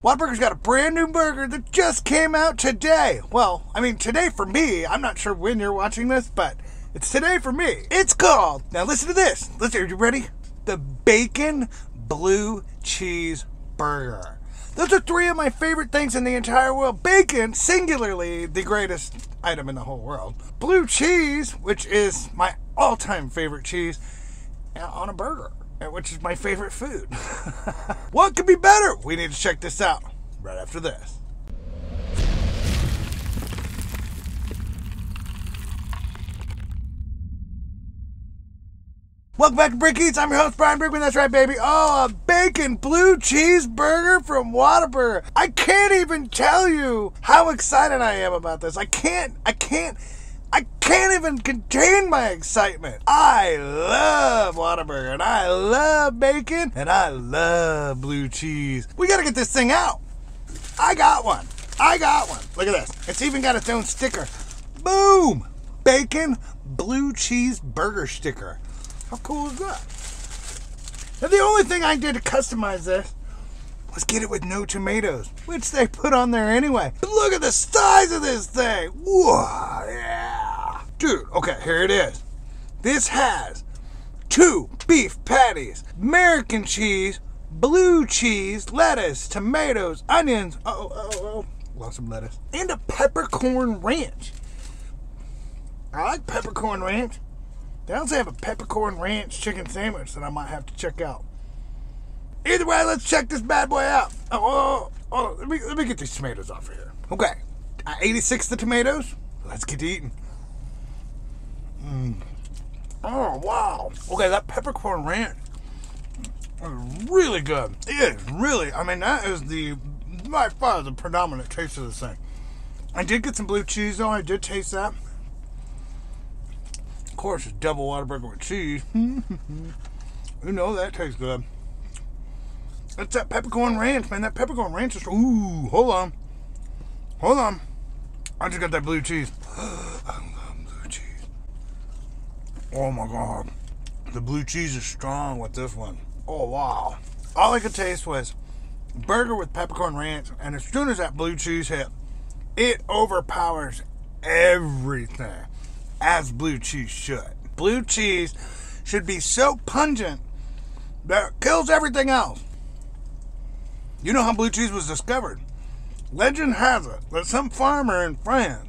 Whataburger's got a brand new burger that just came out today. Well, I mean, today for me. I'm not sure when you're watching this, but it's today for me. It's called, now listen to this. Listen, are you ready? The Bacon Blue Cheese Burger. Those are three of my favorite things in the entire world. Bacon, singularly the greatest item in the whole world. Blue cheese, which is my all time favorite cheese, on a burger which is my favorite food. what could be better? We need to check this out right after this. Welcome back to Brick Eats. I'm your host, Bryan Brickman. That's right, baby. Oh, a bacon blue cheeseburger from Whataburger. I can't even tell you how excited I am about this. I can't, I can't I can't even contain my excitement. I love Whataburger and I love bacon and I love blue cheese. We gotta get this thing out. I got one. I got one. Look at this. It's even got its own sticker. Boom! Bacon blue cheese burger sticker. How cool is that? And the only thing I did to customize this was get it with no tomatoes, which they put on there anyway. But look at the size of this thing. Whoa. Dude, okay, here it is. This has two beef patties, American cheese, blue cheese, lettuce, tomatoes, onions, oh, oh, oh, oh, lost some lettuce, and a peppercorn ranch. I like peppercorn ranch. They also have a peppercorn ranch chicken sandwich that I might have to check out. Either way, let's check this bad boy out. Oh, oh, oh, oh let, me, let me get these tomatoes off of here. Okay, I 86 the tomatoes. Let's get to eating. Mm. Oh, wow. Okay, that peppercorn ranch is really good. It is really, I mean, that is the, by far, the predominant taste of this thing. I did get some blue cheese, though. I did taste that. Of course, it's double Whataburger with cheese. you know that tastes good. It's that peppercorn ranch, man. That peppercorn ranch is. Ooh, hold on. Hold on. I just got that blue cheese. Oh my god. The blue cheese is strong with this one. Oh wow. All I could taste was burger with peppercorn ranch, and as soon as that blue cheese hit, it overpowers everything as blue cheese should. Blue cheese should be so pungent that it kills everything else. You know how blue cheese was discovered? Legend has it that some farmer in France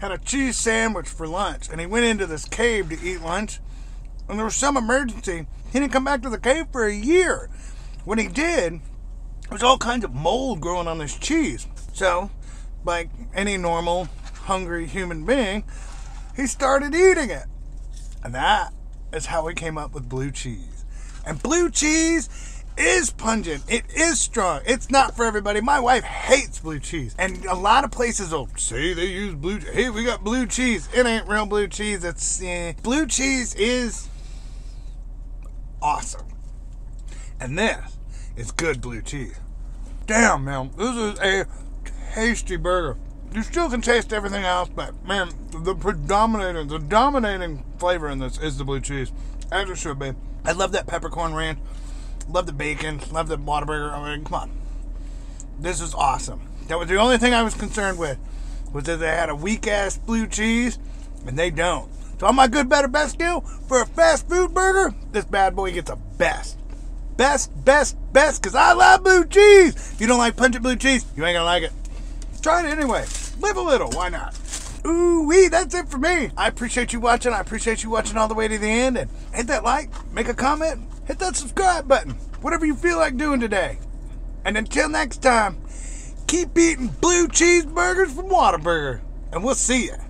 had a cheese sandwich for lunch, and he went into this cave to eat lunch. And there was some emergency. He didn't come back to the cave for a year. When he did, there was all kinds of mold growing on this cheese. So, like any normal, hungry human being, he started eating it. And that is how he came up with blue cheese. And blue cheese is pungent. It is strong. It's not for everybody. My wife hates blue cheese. And a lot of places will say they use blue cheese. Hey, we got blue cheese. It ain't real blue cheese. It's eh. blue cheese is awesome. And this is good blue cheese. Damn, man. This is a tasty burger. You still can taste everything else, but man, the predominating, the dominating flavor in this is the blue cheese, as it should be. I love that peppercorn ranch. Love the bacon. Love the Whataburger. I mean, come on. This is awesome. That was the only thing I was concerned with was that they had a weak ass blue cheese, and they don't. So on my good, better, best deal for a fast food burger, this bad boy gets a best. Best, best, best, because I love blue cheese. If you don't like pungent blue cheese, you ain't gonna like it. Try it anyway. Live a little, why not? Ooh wee, that's it for me. I appreciate you watching. I appreciate you watching all the way to the end. And hit that like, make a comment, hit that subscribe button. Whatever you feel like doing today. And until next time, keep eating blue cheeseburgers from Whataburger. And we'll see you.